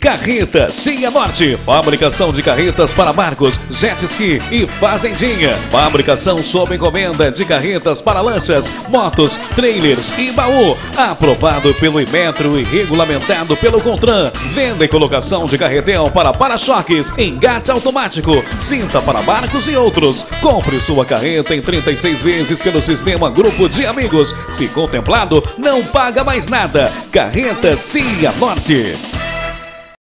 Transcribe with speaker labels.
Speaker 1: Carreta Cia Norte, fabricação de carretas para barcos, jet ski e fazendinha. Fabricação sob encomenda de carretas para lanchas, motos, trailers e baú. Aprovado pelo Imetro e regulamentado pelo Contran. Venda e colocação de carretel para para-choques, engate automático, cinta para barcos e outros. Compre sua carreta em 36 vezes pelo sistema Grupo de Amigos. Se contemplado, não paga mais nada. Carreta Cia Norte.